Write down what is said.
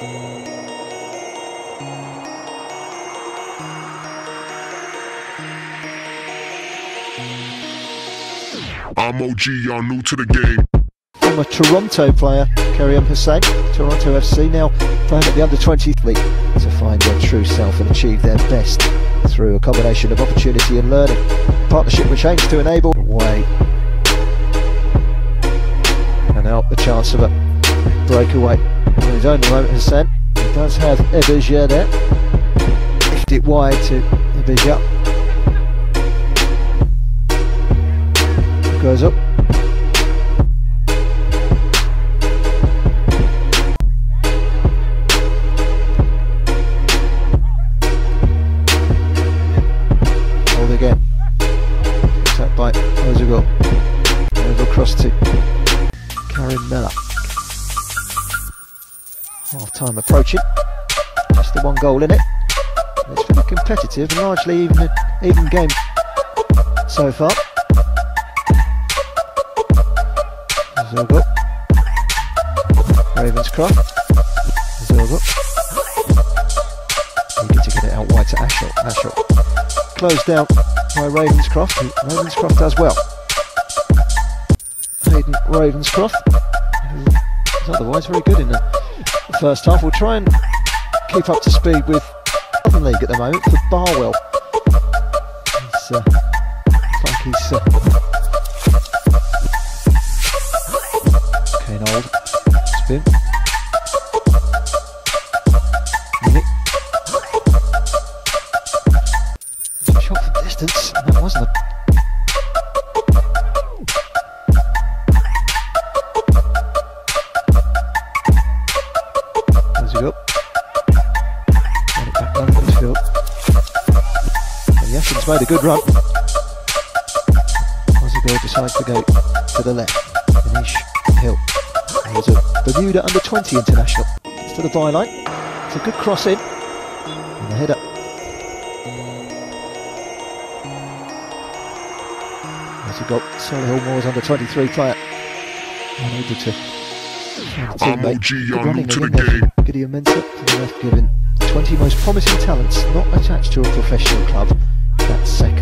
I'm OG, y'all new to the game. I'm a Toronto player, Karim Hussein, Toronto FC, now playing at the under 20 league to find their true self and achieve their best through a combination of opportunity and learning. Partnership which aims to enable way. And out the chance of a breakaway on his own moment Hussein. He does have Ebija there. Lift it wide to Ebija. Goes up. Hold again. Tap by Ozogul. Over across to Karim Miller. Half time approaching. Just the one goal in it. It's been a competitive and largely even even game so far. Zogo. Ravenscroft. Zogo. Eager to get it out wide to Ashel. Ashel. Closed down by Ravenscroft. Ravenscroft does well. Hayden Ravenscroft, otherwise very good in the first half, We'll try and keep up to speed with Southern League at the moment for Barwell. He's, uh, like he's uh, Kane Old. Spin. Minute. Shot from distance. That wasn't a There's a go. Get it back down to. And Yashin's made a good run. Ozogul decides to go to the left. Anish Hill. He's a Bermuda under 20 international. It's to the byline. It's a good cross in. And the header. There's a goal. Solihull Moors under 23 player. Unable to find a I'm. OG, y'all new to the game. from Gideon Mensah to the left given 20 most promising talents not attached to a professional club. That's second